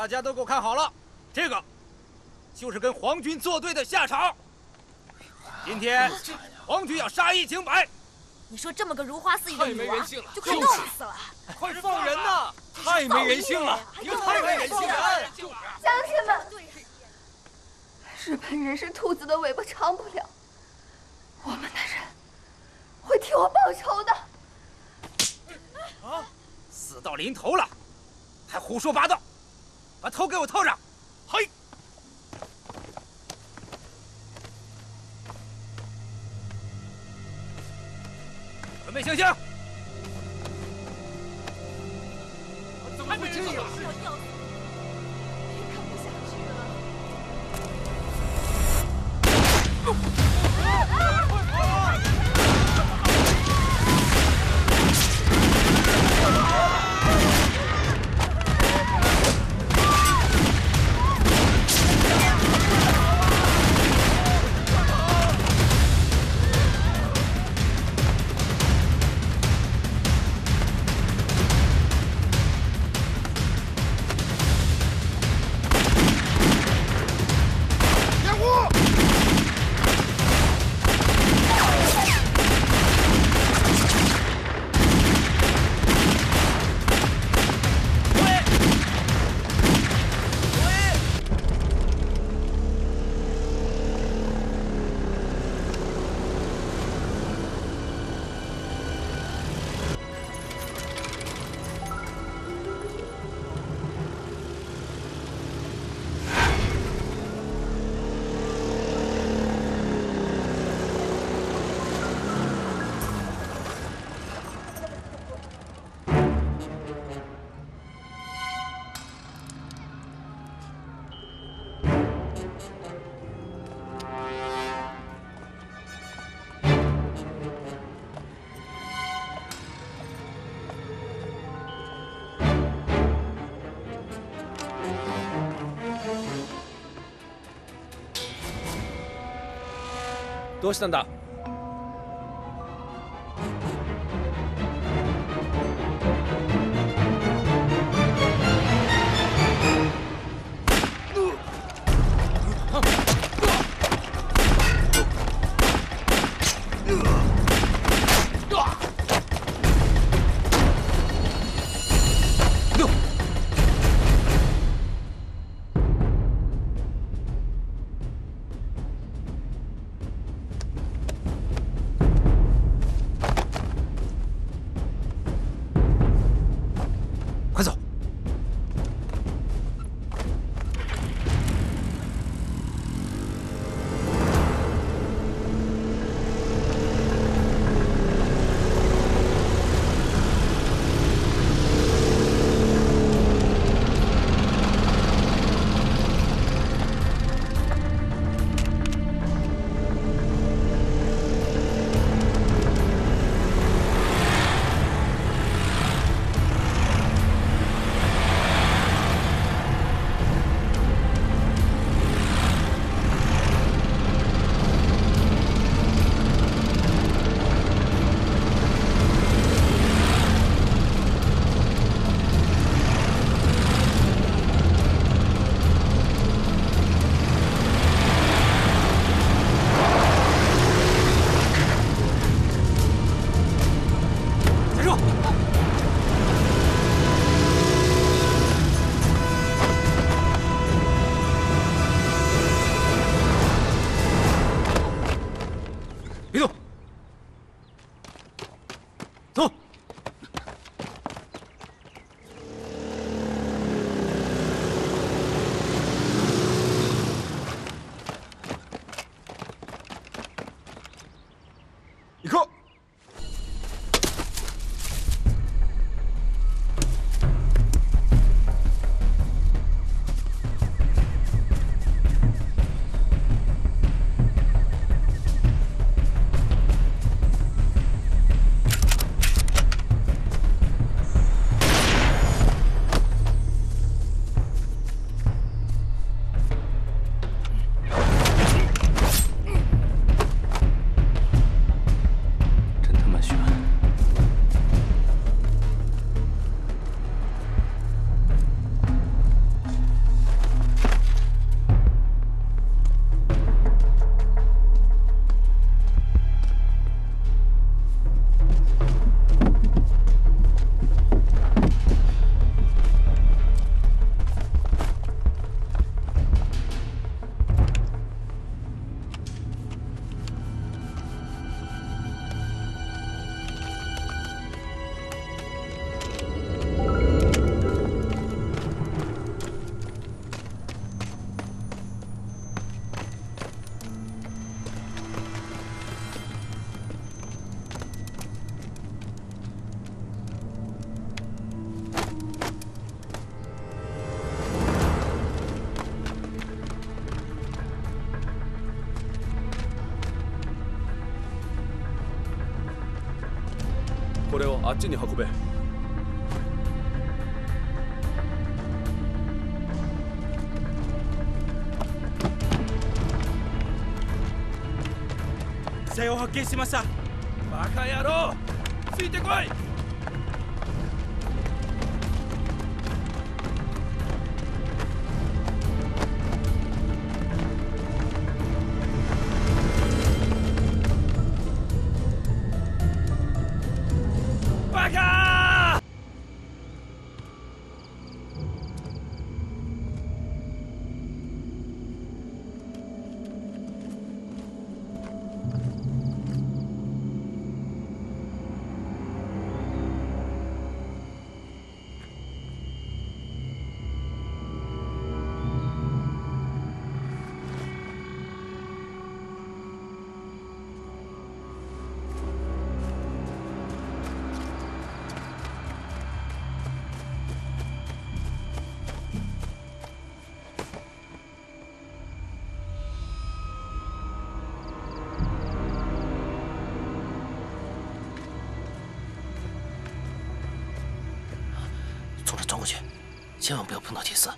大家都给我看好了，这个就是跟皇军作对的下场。今天皇军要杀一儆百。你说这么个如花似玉的女娃，就快弄死了！快放人呐！太没人性了！你们太没人性了！乡亲们，日本人是兔子的尾巴长不了，我们的人会替我报仇的。啊！死到临头了，还胡说八道！把头给我套上！嘿！准备行刑！怎么会这样？看どうしたんだ？别动啊，今年好，库贝。兵を発見しました。バカ野郎。ついてこい转过去，千万不要碰到铁丝。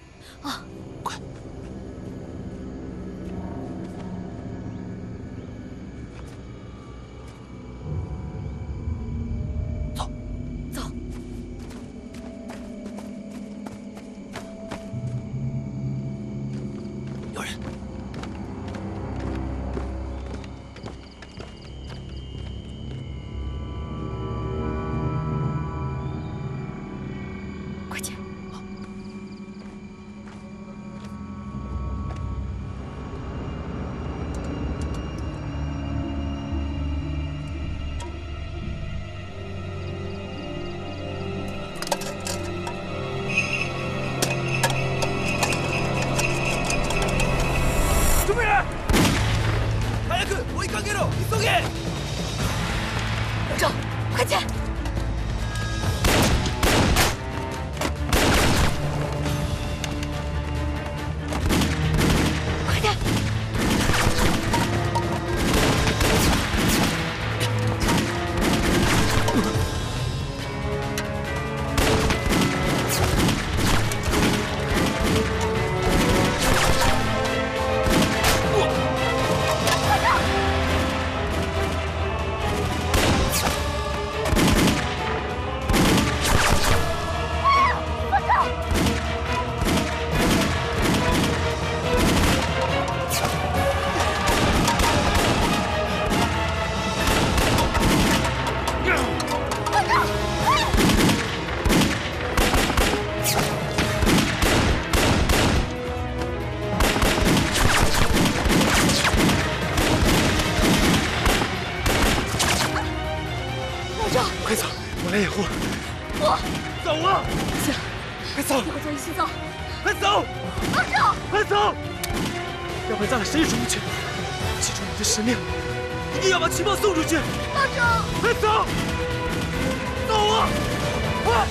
啊，快！走，走。有人。走，要我叫一起走。快走！阿少，快走！要不然咱俩谁也出不去。记住你的使命，一定要把情报送出去。阿少，快走！走啊！快！